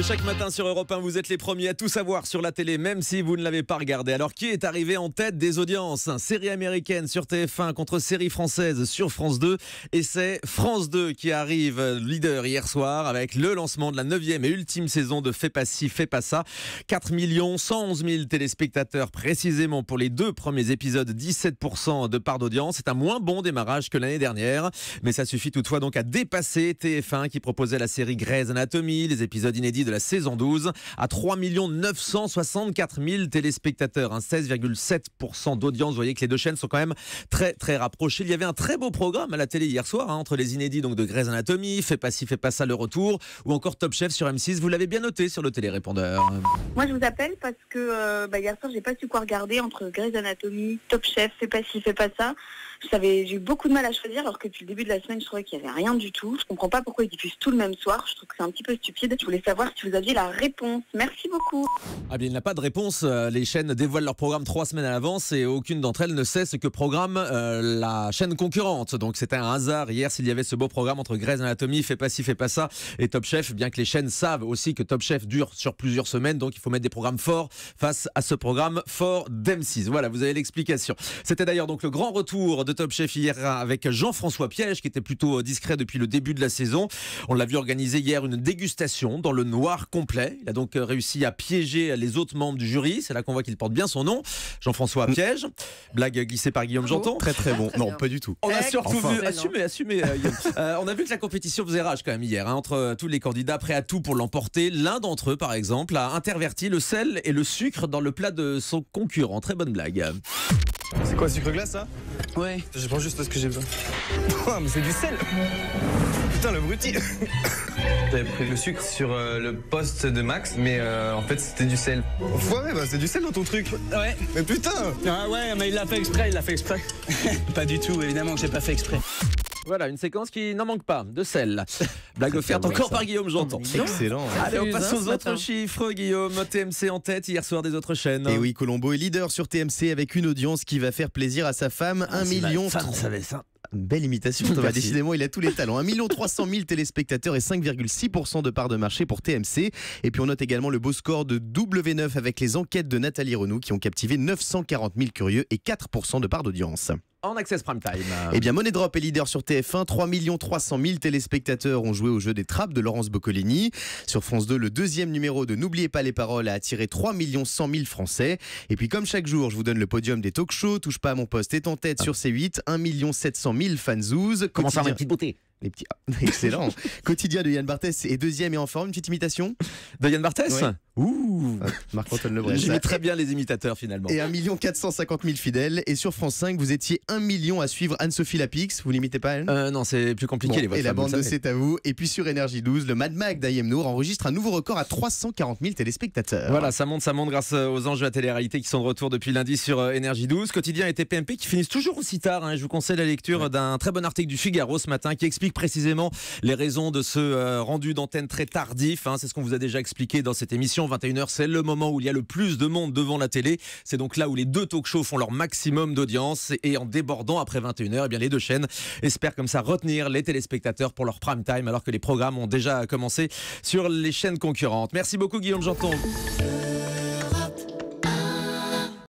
Chaque matin sur Europe 1, vous êtes les premiers à tout savoir sur la télé, même si vous ne l'avez pas regardé. Alors, qui est arrivé en tête des audiences? Série américaine sur TF1 contre série française sur France 2. Et c'est France 2 qui arrive leader hier soir avec le lancement de la neuvième et ultime saison de Fais pas ci, fais pas ça. 4 millions 111 000 téléspectateurs précisément pour les deux premiers épisodes, 17% de part d'audience. C'est un moins bon démarrage que l'année dernière, mais ça suffit toutefois donc à dépasser TF1 qui proposait la série Grey's Anatomy, les épisodes inédits de la saison 12 à 3 964 000 téléspectateurs, un 16,7% d'audience. Vous voyez que les deux chaînes sont quand même très très rapprochées. Il y avait un très beau programme à la télé hier soir hein, entre les inédits donc de Grey's Anatomy, Fais pas ci, fais pas ça le retour ou encore Top Chef sur M6. Vous l'avez bien noté sur le télérépondeur. Moi je vous appelle parce que euh, bah, hier soir j'ai pas su quoi regarder entre Grey's Anatomy, Top Chef, Fais pas ci, fais pas ça. J'ai eu beaucoup de mal à choisir alors que depuis le début de la semaine je trouvais qu'il n'y avait rien du tout. Je comprends pas pourquoi ils diffusent tout le même soir. Je trouve que c'est un petit peu stupide. Je voulais savoir si vous aviez la réponse. Merci beaucoup. Ah bien, il n'y a pas de réponse. Euh, les chaînes dévoilent leur programme trois semaines à l'avance et aucune d'entre elles ne sait ce que programme euh, la chaîne concurrente. Donc c'était un hasard hier s'il y avait ce beau programme entre Grey's Anatomy, Fais pas ci, fais pas ça et Top Chef, bien que les chaînes savent aussi que Top Chef dure sur plusieurs semaines. Donc il faut mettre des programmes forts face à ce programme fort d'M6. Voilà, vous avez l'explication. C'était d'ailleurs donc le grand retour de Top Chef hier avec Jean-François Piège qui était plutôt discret depuis le début de la saison. On l'a vu organiser hier une dégustation dans le noir complet. Il a donc réussi à piéger les autres membres du jury. C'est là qu'on voit qu'il porte bien son nom. Jean-François Mm. Piège. Blague glissée par Guillaume Janton. Très très bon. Non, pas du tout. On a surtout Enfin. vu, assumez, assumez. euh. Euh, on a vu que la compétition faisait rage quand même hier, hein, entre euh, tous les candidats prêts à tout pour l'emporter. L'un d'entre eux, par exemple, a interverti le sel et le sucre dans le plat de son concurrent. Très bonne blague. C'est quoi, sucre glace ça? Ouais. Je prends juste ce que j'ai besoin. Oh, mais c'est du sel Putain, le bruti J'avais pris le sucre sur euh, le poste de Max, mais euh, en fait c'était du sel. Ouais, bah c'est du sel dans ton truc. Ouais. Mais putain Ah ouais, mais il l'a fait exprès, il l'a fait exprès. pas du tout, évidemment que j'ai pas fait exprès. Voilà, une séquence qui n'en manque pas, de sel. Blague offerte encore ça. par Guillaume Janton. Excellent. Allez, on passe aux autres chiffres, Guillaume. TMC en tête hier soir des autres chaînes. Et oui, Colombo est leader sur TMC avec une audience qui va faire plaisir à sa femme. Ah, 1 million. savait ça. Belle imitation, Thomas. Merci. Décidément, il a tous les talents. 1 300 000 téléspectateurs et 5,6% de part de marché pour TMC. Et puis on note également le beau score de W9 avec les enquêtes de Nathalie Renou qui ont captivé 940 000 curieux et 4% de part d'audience. En Access Prime Time. Eh bien, Money Drop est leader sur TF1. 3 300 000 téléspectateurs ont joué au jeu des trappes de Laurence Boccolini. Sur France 2, le deuxième numéro de N'oubliez pas les paroles a attiré 3 100 000 Français. Et puis, comme chaque jour, je vous donne le podium des talk shows. Touche pas à mon poste est en tête sur C8. 1 700 000 fanzouz. Comment ça, ma petite beauté les petits... ah, Excellent. Quotidien de Yann Barthès est deuxième et en forme. Une petite imitation? De Yann Barthès? Ouais. Ouh Ah, Marc-Antoine Lebrun. J'aimais très bien les imitateurs finalement. Et 1 450 000 fidèles. Et sur France 5, vous étiez 1 million à suivre Anne-Sophie Lapix. Vous l'imitez pas, elle? Euh, non, c'est plus compliqué Bon, les voix et de la bande de. C'est à vous. Et puis sur Énergie 12, le Mad Mac d'Ayem Nour enregistre un nouveau record à 340 000 téléspectateurs. Voilà, ça monte, ça monte grâce euh, aux enjeux à télé-réalité qui sont de retour depuis lundi sur euh, Énergie 12. Quotidien et TPMP qui finissent toujours aussi tard. hein. Je vous conseille la lecture d'un très bon article du Figaro ce matin qui explique précisément les raisons de ce euh, rendu d'antenne très tardif. hein. C'est ce qu'on vous a déjà expliqué dans cette émission. 21h, c'est le moment où il y a le plus de monde devant la télé. C'est donc là où les deux talk shows font leur maximum d'audience. Et en débordant après 21h, eh bien, les deux chaînes espèrent comme ça retenir les téléspectateurs pour leur prime time alors que les programmes ont déjà commencé sur les chaînes concurrentes. Merci beaucoup Guillaume Janton.